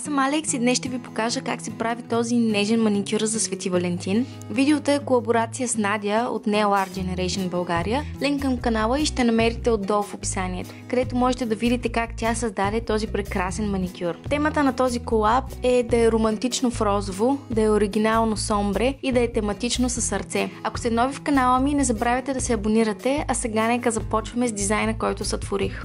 съм Алекс и днес ще ви покажа как се прави този нежен маникюр за Свети Валентин. Видеото е колаборация с Надя от Nail Art Generation България. Линк към канала и ще намерите отдолу в описанието, където можете да видите как тя създаде този прекрасен маникюр. Темата на този колаб е да е романтично в розово, да е оригинално сомбре и да е тематично със сърце. Ако сте нови в канала ми, не забравяйте да се абонирате, а сега нека започваме с дизайна, който сътворих.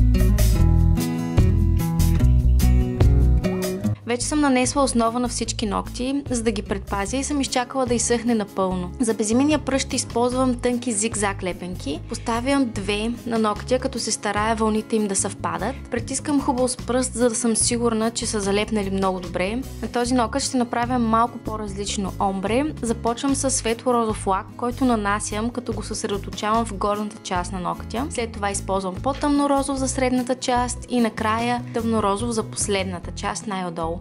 Вече съм нанесла основа на всички ногти, за да ги предпазя и съм изчакала да изсъхне напълно. За безименния пръст ще използвам тънки зигзаг лепенки. Поставям две на ногтя, като се старая вълните им да съвпадат. Притискам хубаво с пръст, за да съм сигурна, че са залепнали много добре. На този ногът ще направя малко по-различно омбре. Започвам с светло-розов лак, който нанасям, като го съсредоточавам в горната част на ногтя. След това използвам по-тъмно розов за средната част и накрая тъмно розов за последната част най-отдолу.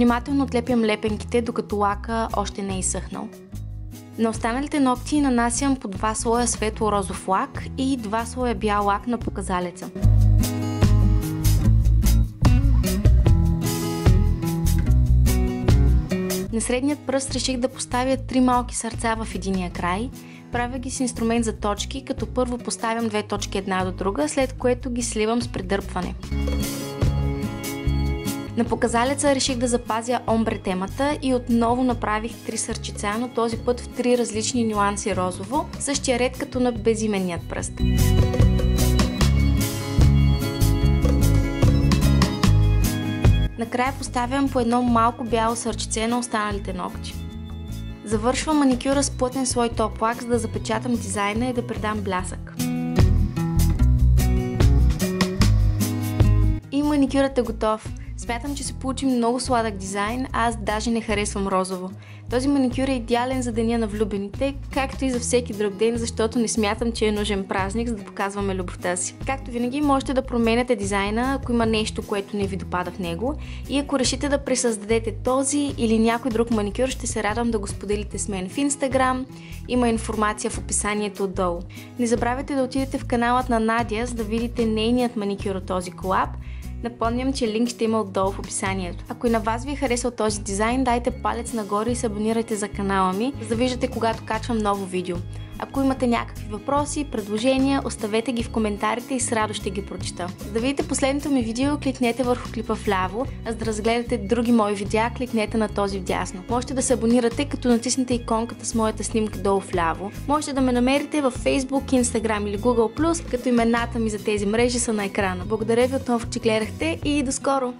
Внимателно отлепям лепенките, докато лака още не е изсъхнал. На останалите ногти нанасям по два слоя светло-розов лак и два слоя бял лак на показалеца. На средният пръст реших да поставя три малки сърца в единия край. Правя ги с инструмент за точки, като първо поставям две точки една до друга, след което ги сливам с придърпване. На показалеца реших да запазя омбре темата и отново направих три сърчица, но този път в три различни нюанси розово, същия ред като на безименният пръст. Накрая поставям по едно малко бяло сърчице на останалите ногти. Завършвам маникюра с плътен слой топ лак, за да запечатам дизайна и да придам блясък. И маникюрът е готов. Смятам, че се получи много сладък дизайн, а аз даже не харесвам розово. Този маникюр е идеален за деня на влюбените, както и за всеки друг ден, защото не смятам, че е нужен празник, за да показваме любовта си. Както винаги, можете да променяте дизайна, ако има нещо, което не ви допада в него. И ако решите да пресъздадете този или някой друг маникюр, ще се радвам да го споделите с мен в Instagram. Има информация в описанието отдолу. Не забравяйте да отидете в каналът на Надя, за да видите нейният маникюр от този колаб. Напомням, че линк ще има отдолу в описанието. Ако и на вас ви е харесал този дизайн, дайте палец нагоре и се абонирайте за канала ми, за да виждате когато качвам ново видео. Ако имате някакви въпроси, предложения, оставете ги в коментарите и с радост ще ги прочита. За да видите последното ми видео, кликнете върху клипа вляво, а за да разгледате други мои видеа, кликнете на този вдясно. Можете да се абонирате, като натиснете иконката с моята снимка долу вляво. Можете да ме намерите във Facebook, Instagram или Google+, като имената ми за тези мрежи са на екрана. Благодаря ви отново, че гледахте и до скоро!